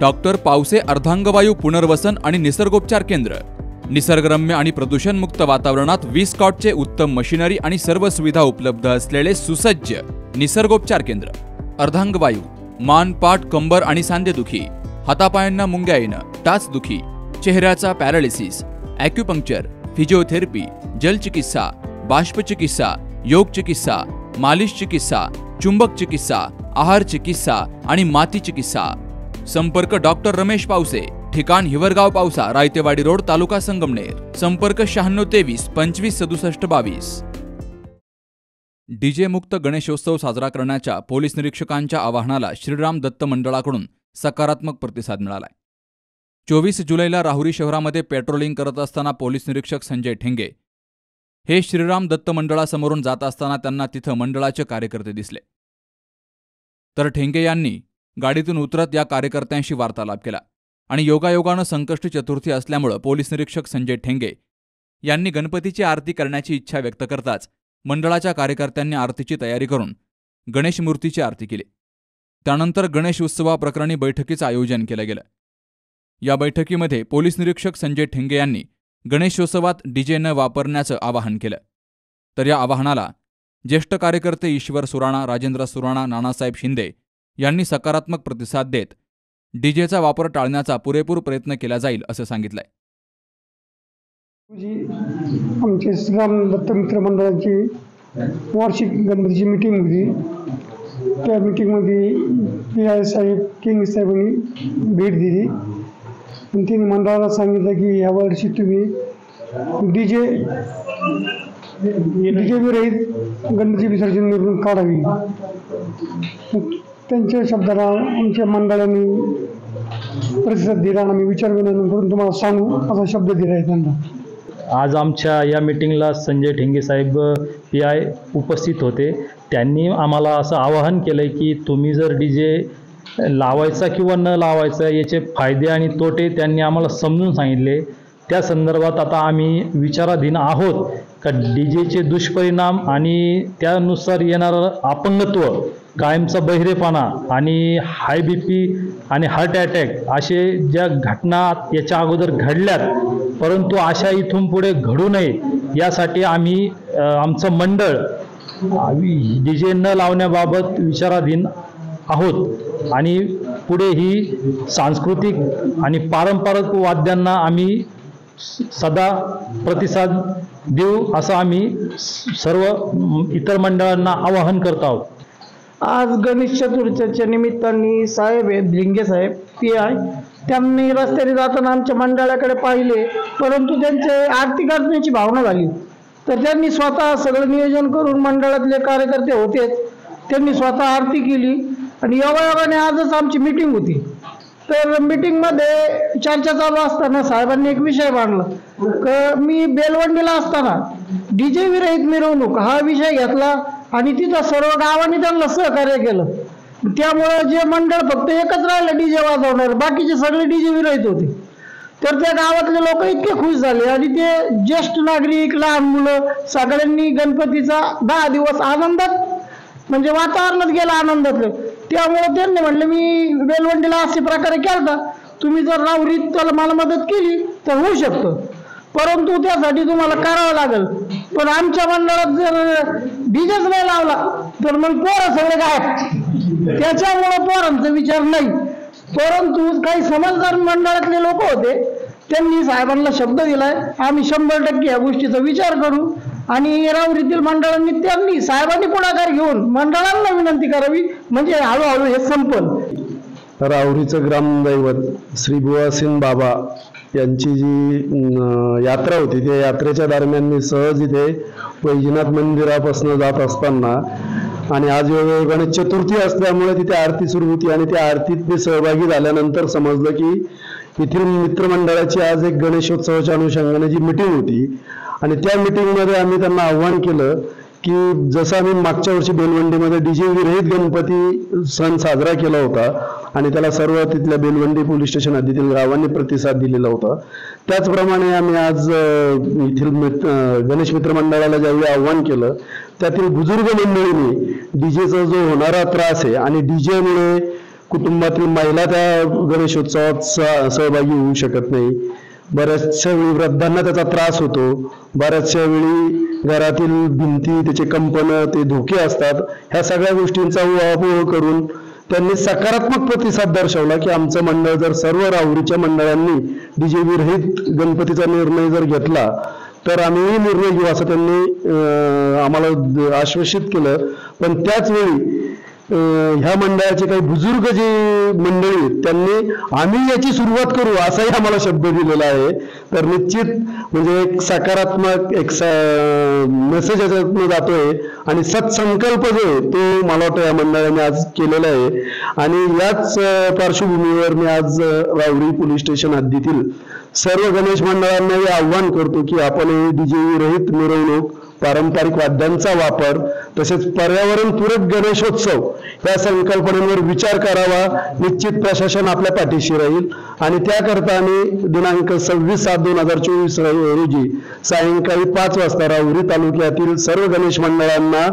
Doctor Pawase अर्धांगवायू पुनर्वसन आणि निसर्गोपचार केंद्र. निसर्गरम्य आणि प्रदूषणमुक्त वातावरणात वीस कॉटचे उत्तम मशिनरी आणि सर्व सुविधा उपलब्ध असलेले सुसज्ज निसर्गोपचार केंद्र. अर्धांगवायू मान पाठ कंबर आणि सांधेदुखी हातापायांना मुंग्या येणं टाचदुखी चेहऱ्याचा पॅरालिसिस ॲक्युपंक्चर फिजिओथेरपी जलचिकित्सा बाष्पचिकित्सा योग चिकित्सा मालिश चिकित्सा चुंबक चिकित्सा आहार चिकित्सा आणि माती चिकित्सा संपर्क डॉक्टर रमेश पावसे ठिकाण हिवरगाव पावसा रायतेवाडी रोड तालुका संगमनेर. संपर्क शहाण्णव तेवीस पंचवीस सदुसष्ट बावीस. डीजे मुक्त गणेशोत्सव साजरा करण्याच्या पोलीस निरीक्षकांच्या आवाहनाला श्रीराम दत्त मंडळाकडून सकारात्मक प्रतिसाद मिळालाय. चोवीस जुलैला राहुरी शहरामध्ये पेट्रोलिंग करत असताना पोलीस निरीक्षक संजय ठेंगे हे श्रीराम दत्त मंडळासमोरून जात असताना त्यांना तिथं मंडळाचे कार्यकर्ते दिसले. तर ठेंगे यांनी गाडीतून उतरत या कार्यकर्त्यांशी वार्तालाप केला आणि योगायोगानं संकष्टी चतुर्थी असल्यामुळं पोलीस निरीक्षक संजय ठेंगे यांनी गणपतीची आरती करण्याची इच्छा व्यक्त करताच मंडळाच्या कार्यकर्त्यांनी आरतीची तयारी करून गणेश मूर्तीची आरती केली. त्यानंतर गणेश उत्सवाप्रकरणी बैठकीचं आयोजन केलं गेलं. या बैठकीमध्ये पोलीस निरीक्षक संजय ठेंगे यांनी गणेशोत्सवात डीजे न वापरण्याचं आवाहन केलं. तर या आवाहनाला ज्येष्ठ कार्यकर्ते ईश्वर सुराणा राजेंद्र सुराणा नानासाहेब शिंदे यांनी सकारात्मक प्रतिसाद देत डीजेचा वापर टाळण्याचा पुरेपूर प्रयत्न केला जाईल असं सांगितलंय. आमचे श्रीराम दत्त मित्र मंडळाची वार्षिक गणपतीची मीटिंग होती. त्या मीटिंगमध्ये पी आय साहेब किंग साहेबांनी भेट दिली. आणि त्यांनी मंडळाला सांगितलं की यावर्षी तुम्ही डी जे डी जे विरहित गणपती विसर्जन मिळून काढावी. त्यांच्या शब्दाला आमच्या मंडळाने प्रतिसाद दिला आणि आम्ही विचार विनंती करून तुम्हाला सांगू असा शब्द दिला आहे त्यांना. आज आमच्या या मीटिंगला संजय ठेंगे साहेब पी आय उपस्थित होते. त्यांनी आम्हाला असं आवाहन केलं आहे की तुम्ही जर डी जे लावायचा किंवा न लावायचा याचे फायदे आणि तोटे त्यांनी आम्हाला समजून सांगितले. त्या संदर्भात आता आम्ही विचाराधीन आहोत का डी जेचे दुष्परिणाम आणि त्यानुसार येणारं अपंगत्व कायमचा बहिरेपणा आणि हाय बी पी आणि हार्ट अटॅक असे ज्या घटना याच्या अगोदर घडल्यात परंतु अशा इथून पुढे घडू नये यासाठी आम्ही आमचं मंडळ डी जे न लावण्याबाबत विचाराधीन आहोत. आणि पुढे ही सांस्कृतिक आणि पारंपरिक वाद्यांना आम्ही सदा प्रतिसाद देऊ असं आम्ही स- सर्व इतर मंडळांना आवाहन करत आहोत. आज गणेश चतुर्थीच्या निमित्ताने साहेब आहेत लिंगे साहेब पी आय त्यांनी रस्त्याने जाताना आमच्या मंडळाकडे पाहिले परंतु त्यांचे आर्थिक अडचणीची भावना झाली. तर त्यांनी स्वतः सगळं नियोजन करून मंडळातले कार्यकर्ते होतेच त्यांनी स्वतः आरती केली आणि योगायोगाने आजच आमची मीटिंग होती. तर मीटिंगमध्ये चर्चा चालू असताना साहेबांनी एक विषय मांडला. क मी बेलवंडीला असताना डीजे विरहित मिरवणूक हा विषय घेतला. आणि तिथं सर्व गावांनी त्यांना सहकार्य केलं. त्यामुळं जे मंडळ फक्त एकच राहिलं डीजे वाजवणार. बाकीचे सगळे डीजे विरहित होते. तर त्या गावातले लोक इतके खुश झाले आणि ते ज्येष्ठ नागरिक लहान मुलं सगळ्यांनी गणपतीचा दहा दिवस आनंदात म्हणजे वातावरणात गेला आनंदातलं. त्यामुळं त्यांनी म्हणलं मी बेलवंडीला असे प्रकारे केलता. तुम्ही जर राहुरीत त्याला मला मदत केली तर होऊ शकतं. परंतु त्यासाठी तुम्हाला करावं लागेल. पण आमच्या मंडळात जर बीजच नाही लावला. तर मग पोरं सगळे गायब. त्याच्यामुळं पोरांचा विचार नाही. परंतु काही समजदार मंडळातले लोक होते त्यांनी साहेबांना शब्द दिलाय. आम्ही शंभर टक्के या गोष्टीचा विचार करू. आणि येरावरीतील मंडळांनी त्यांनी साहेबांनी पुढाकार घेऊन मंडळांना विनंती करावी. म्हणजे हळूहळू हे संपल. राहुरीचं ग्रामदैवत श्री बुवासिंग बाबा यांची जी यात्रा होती त्या यात्रेच्या दरम्यान मी सहज इथे वैजनाथ मंदिरापासून जात असताना आणि आज वेगवेगळी गणेश चतुर्थी असल्यामुळे तिथे आरती सुरू होती आणि त्या आरतीत मी सहभागी झाल्यानंतर समजलं की येथील मित्रमंडळाची आज एक गणेशोत्सवाच्या अनुषंगाने जी मिटिंग होती. आणि त्या मिटिंगमध्ये आम्ही त्यांना आव्हान केलं की जसं आम्ही मागच्या वर्षी बेलवंडीमध्ये डीजे विरहित गणपती सण साजरा केला होता आणि त्याला सर्व तिथल्या बेलवंडी पोलीस स्टेशन हद्दीतील गावांनी प्रतिसाद दिलेला होता. त्याचप्रमाणे आम्ही आज येथील गणेश मित्र मंडळाला ज्यावेळी आव्हान केलं त्यातील बुजुर्ग मंडळींनी डीजेचा जो होणारा त्रास आहे आणि डीजेमुळे कुटुंबातील महिला त्या गणेशोत्सवात स- सहभागी होऊ शकत नाही. बऱ्याचशा वेळी वृद्धांना त्याचा त्रास होतो. बऱ्याचशा वेळी घरातील भिंती त्याचे कंपन ते धोके असतात. ह्या सगळ्या गोष्टींचा उहापोह करून त्यांनी सकारात्मक प्रतिसाद दर्शवला की आमचं मंडळ जर सर्व राहुरीच्या मंडळांनी डीजे विरहित गणपतीचा निर्णय जर घेतला तर आम्हीही निर्णय घेऊ असं त्यांनी अं, आम्हाला आश्वासित केलं. पण त्याच वेळी ह्या मंडळाचे काही बुजुर्ग जे मंडळी आहेत, त्यांनी आम्ही याची सुरुवात करू असाही आम्हाला शब्द दिलेला आहे. तर निश्चित म्हणजे एक सकारात्मक एक मेसेज याच्यातनं जातोय. आणि सत्संकल्प जो आहे तो मला वाटतं या मंडळाने आज केलेला आहे. आणि याच पार्श्वभूमीवर मी आज अं, रावरी पोलीस स्टेशन हद्दीतील सर्व गणेश मंडळांनाही आव्हान करतो की आपण डीजे रहित मिरवणूक पारंपरिक वाद्यांचा वापर तसेच पर्यावरणपूरक गणेशोत्सव या संकल्पनेवर विचार करावा निश्चित प्रशासन आपल्या पाठीशी राहील. आणि त्याकरता आम्ही दिनांक सव्वीस सात दोन हजार चोवीस रोजी सायंकाळी पाच वाजता राहुरी तालुक्यातील सर्व गणेश मंडळांना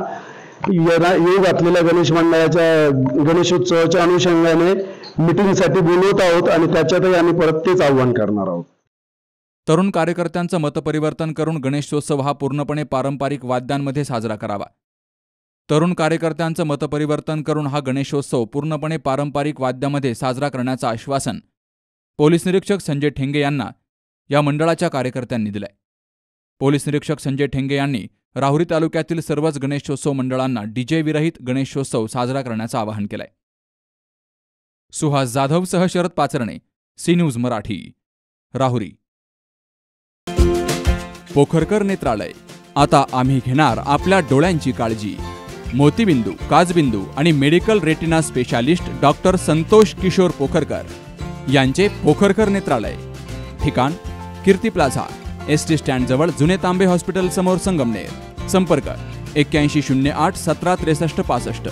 येऊ घातलेल्या गणेश मंडळाच्या गणेशोत्सवाच्या अनुषंगाने मिटिंगसाठी बोलवत आहोत आणि त्याच्यातही आम्ही परत तेच आव्हान करणार आहोत. तरुण कार्यकर्त्यांचं मतपरिवर्तन करून गणेशोत्सव हा पूर्णपणे पारंपरिक वाद्यांमध्ये साजरा करावा. तरुण कार्यकर्त्यांचं मतपरिवर्तन करून हा गणेशोत्सव पूर्णपणे पारंपरिक वाद्यामध्ये साजरा करण्याचं आश्वासन पोलीस निरीक्षक संजय ठेंगे यांना या मंडळाच्या कार्यकर्त्यांनी दिलंय. पोलीस निरीक्षक संजय ठेंगे यांनी राहुरी तालुक्यातील सर्वच गणेशोत्सव मंडळांना डीजे विरहित गणेशोत्सव साजरा करण्याचं आवाहन केलंय. सुहास जाधवसह शरद पाचरणे सी न्यूज मराठी राहुरी. पोखरकर नेत्रालय. आता आम्ही घेणार आपल्या डोळ्यांची काळजी. मोतीबिंदू काजबिंदू आणि medical retina specialist doctor Santosh Kishor Pokharkar यांचे पोखरकर नेत्रालय. ठिकाण कीर्ती प्लाझा एस टी स्टँडजवळ जुने तांबे हॉस्पिटल समोर संगमनेर. संपर्क एक्क्याऐंशी शून्य आठ सतरा त्रेसष्ट पासष्ट.